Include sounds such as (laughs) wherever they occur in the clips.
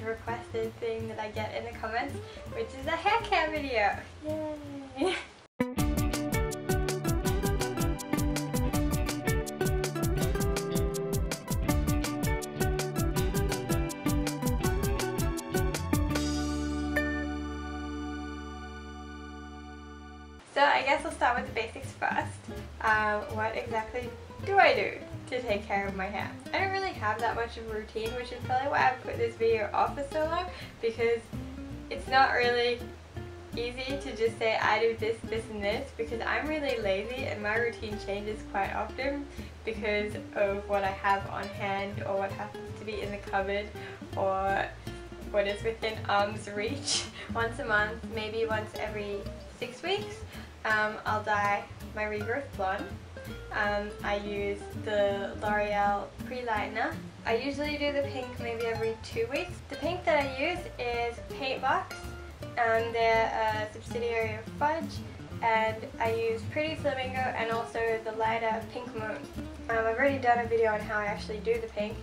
requested thing that I get in the comments, which is a hair care video. Yay! (laughs) So I guess I'll start with the basics first. Um, what exactly do I do to take care of my hair? I don't really have that much of a routine, which is probably why I've put this video off for so long, because it's not really easy to just say I do this, this and this because I'm really lazy and my routine changes quite often because of what I have on hand or what happens to be in the cupboard or what is within arm's reach. (laughs) Once a month, maybe once every six weeks, um, I'll dye my regrowth blonde. Um, I use the L'Oreal Pre-Lightener. I usually do the pink maybe every two weeks. The pink that I use is Paintbox. and they're a subsidiary of Fudge and I use Pretty Flamingo and also the lighter Pink Moon. Um, I've already done a video on how I actually do the pink,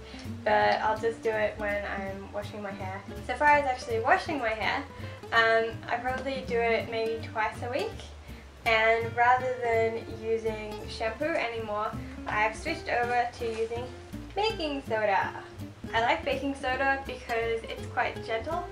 but I'll just do it when I'm washing my hair. So far as actually washing my hair, um, I probably do it maybe twice a week and rather than using shampoo anymore, I've switched over to using baking soda. I like baking soda because it's quite gentle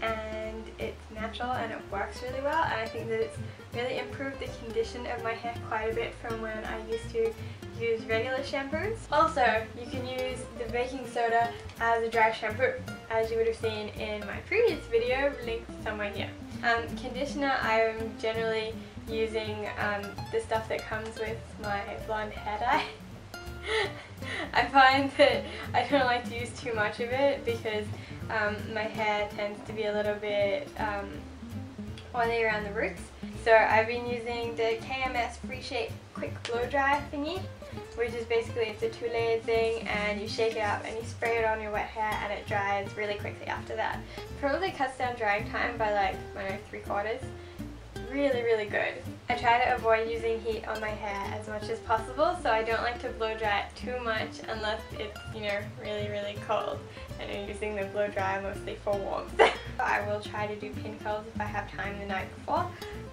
and it's natural and it works really well and I think that it's really improved the condition of my hair quite a bit from when I used to use regular shampoos. Also, you can use the baking soda as a dry shampoo as you would have seen in my previous video linked somewhere here. Um, conditioner I'm generally using um, the stuff that comes with my blonde hair dye. (laughs) I find that I don't like to use too much of it because um, my hair tends to be a little bit um, oily around the roots. So I've been using the KMS Free Shape Quick Blow Dry thingy, which is basically it's a two layered thing and you shake it up and you spray it on your wet hair and it dries really quickly after that. Probably cuts down drying time by like, I don't know, three quarters really, really good. I try to avoid using heat on my hair as much as possible, so I don't like to blow dry it too much unless it's, you know, really, really cold. And I'm using the blow dryer mostly for warmth. (laughs) I will try to do pin curls if I have time the night before.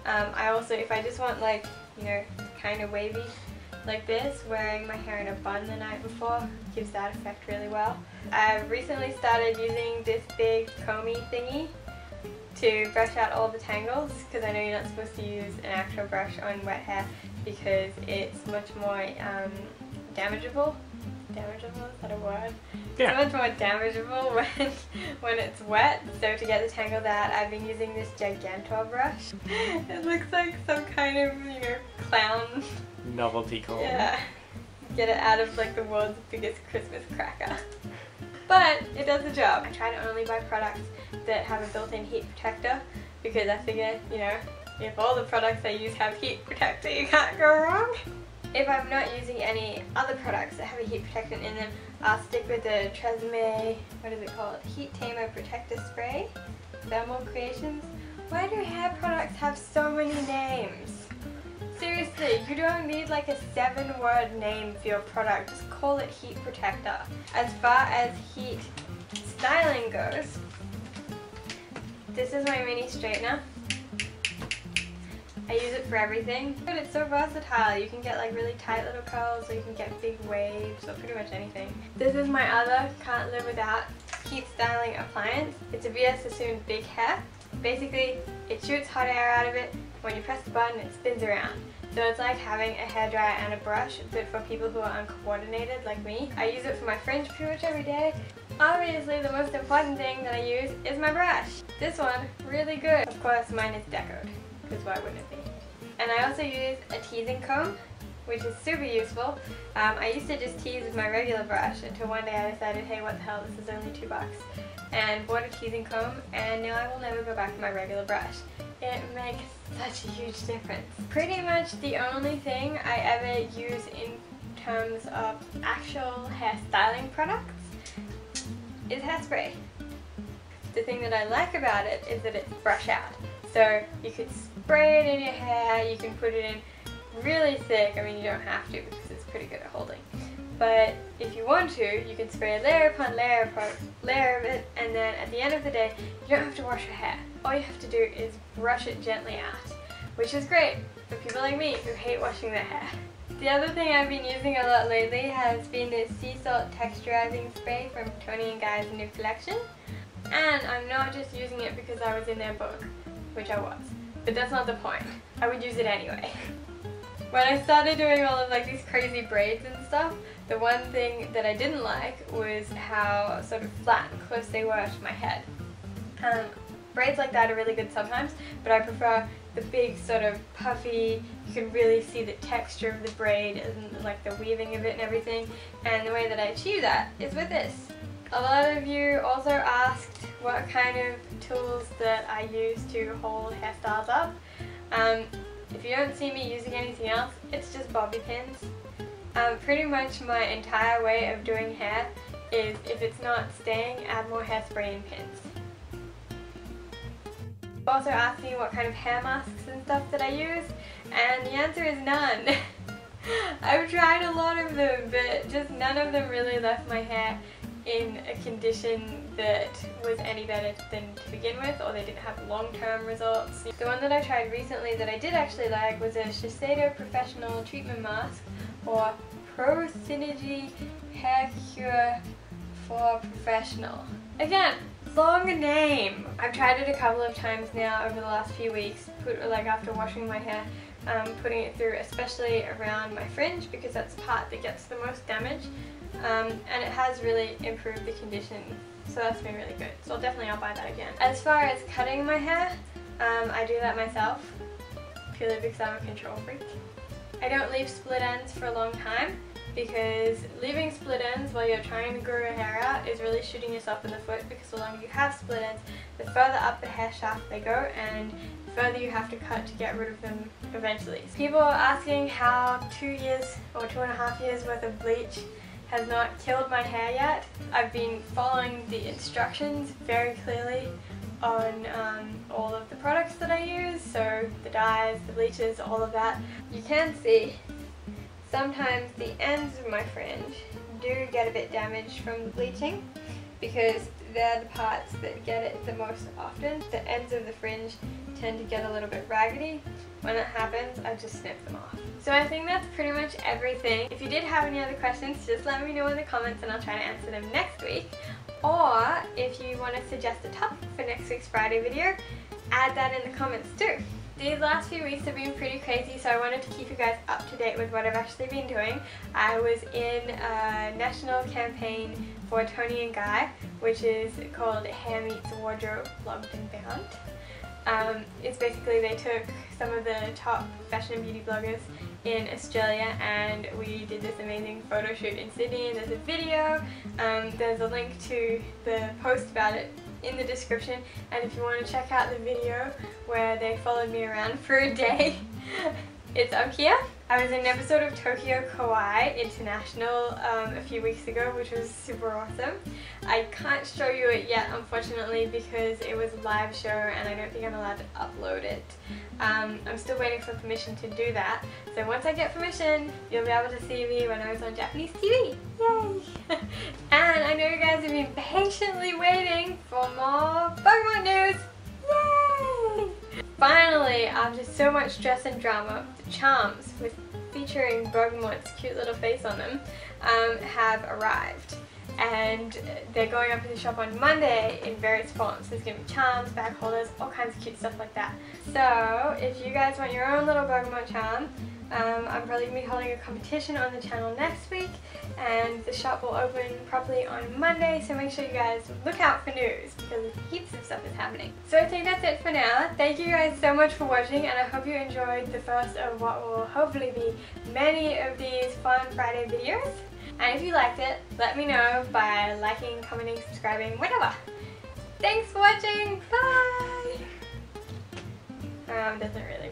Um, I also, if I just want like, you know, kind of wavy like this, wearing my hair in a bun the night before gives that effect really well. I've recently started using this big comby thingy to brush out all the tangles because I know you're not supposed to use an actual brush on wet hair because it's much more um, damageable. Damageable, is that a word? Yeah. It's much more damageable (laughs) when, when it's wet. So to get the tangled out, I've been using this Gigantor brush. (laughs) it looks like some kind of, you know, clown. Novelty comb. Yeah. Get it out of like the world's biggest Christmas cracker. But it does the job. I try to only buy products that have a built-in heat protector because I figure, you know, if all the products I use have heat protector, you can't go wrong. If I'm not using any other products that have a heat protectant in them, I'll stick with the Tresemme, what is it called? Heat Tamer Protector Spray, Thermal Creations. Why do hair products have so many names? You don't need like a seven word name for your product, just call it heat protector. As far as heat styling goes, this is my mini straightener. I use it for everything. But it's so versatile. You can get like really tight little curls or you can get big waves or pretty much anything. This is my other can't live without heat styling appliance. It's a VS Sassoon Big Hair. Basically, it shoots hot air out of it. When you press the button, it spins around. So it's like having a hairdryer and a brush, but for people who are uncoordinated like me. I use it for my fringe pretty much every day. Obviously the most important thing that I use is my brush. This one, really good. Of course mine is decoed, because why wouldn't it be? And I also use a teasing comb, which is super useful. Um, I used to just tease with my regular brush until one day I decided, hey what the hell, this is only two bucks. And bought a teasing comb, and now I will never go back to my regular brush. It makes such a huge difference. Pretty much the only thing I ever use in terms of actual hair styling products is hairspray. The thing that I like about it is that it's brush out. So you could spray it in your hair, you can put it in really thick, I mean you don't have to because it's pretty good at holding. but if you want to, you can spray layer upon layer upon layer of it, and then at the end of the day, you don't have to wash your hair. All you have to do is brush it gently out, which is great for people like me who hate washing their hair. The other thing I've been using a lot lately has been this sea salt texturizing spray from Toni & Guy's new collection. And I'm not just using it because I was in their book, which I was. But that's not the point. I would use it anyway. (laughs) when I started doing all of like these crazy braids and stuff, the one thing that I didn't like was how sort of flat and close they were to my head. Braids like that are really good sometimes, but I prefer the big sort of puffy, you can really see the texture of the braid and like the weaving of it and everything. And the way that I achieve that is with this. A lot of you also asked what kind of tools that I use to hold hairstyles up. Um, if you don't see me using anything else, it's just bobby pins. Um, pretty much my entire way of doing hair is if it's not staying, add more hairspray and pins. Also asking me what kind of hair masks and stuff that I use, and the answer is none. (laughs) I've tried a lot of them, but just none of them really left my hair in a condition that was any better than to begin with or they didn't have long-term results. The one that I tried recently that I did actually like was a Shiseido Professional Treatment Mask or Pro Synergy Hair Cure for Professional. Again, long name. I've tried it a couple of times now over the last few weeks, put, like after washing my hair, um, putting it through especially around my fringe because that's the part that gets the most damage um, and it has really improved the condition so that's been really good so definitely I'll buy that again. As far as cutting my hair um, I do that myself purely because I'm a control freak. I don't leave split ends for a long time because leaving split ends while you're trying to grow your hair out is really shooting yourself in the foot because the longer you have split ends the further up the hair shaft they go and the further you have to cut to get rid of them eventually. People are asking how two years or two and a half years worth of bleach has not killed my hair yet. I've been following the instructions very clearly on um, all of the products that I use, so the dyes, the bleaches, all of that. You can see sometimes the ends of my fringe do get a bit damaged from the bleaching because they're the parts that get it the most often. The ends of the fringe tend to get a little bit raggedy. When that happens, I just snip them off. So I think that's pretty much everything. If you did have any other questions, just let me know in the comments and I'll try to answer them next week. Or if you want to suggest a topic for next week's Friday video, add that in the comments too. These last few weeks have been pretty crazy so I wanted to keep you guys up to date with what I've actually been doing. I was in a national campaign for Toni and Guy which is called Hair Meets Wardrobe Blogged and Bound. Um, it's basically they took some of the top fashion and beauty bloggers in Australia and we did this amazing photo shoot in Sydney and there's a video. Um, there's a link to the post about it in the description. And if you want to check out the video where they followed me around for a day (laughs) it's up here. I was in an episode of Tokyo Kawaii International um, a few weeks ago which was super awesome. I can't show you it yet unfortunately because it was a live show and I don't think I'm allowed to upload it. Um, I'm still waiting for permission to do that so once I get permission you'll be able to see me when I was on Japanese TV. Yay! (laughs) and I know you guys have been patiently waiting for more after so much stress and drama, the charms with featuring Bergamot's cute little face on them um, have arrived and they're going up in the shop on Monday in various fonts. There's going to be charms, bag holders, all kinds of cute stuff like that. So if you guys want your own little Bergamot charm, um, I'm probably going to be holding a competition on the channel next week and the shop will open properly on Monday so make sure you guys look out for news because heaps of stuff is happening. So I think that's it for now. Thank you guys so much for watching and I hope you enjoyed the first of what will hopefully be many of these fun Friday videos. And if you liked it, let me know by liking, commenting, subscribing, whatever. Thanks for watching. Bye! Um, doesn't really.